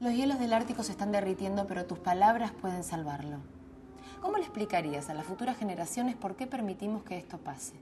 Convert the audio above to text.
Los hielos del Ártico se están derritiendo, pero tus palabras pueden salvarlo. ¿Cómo le explicarías a las futuras generaciones por qué permitimos que esto pase?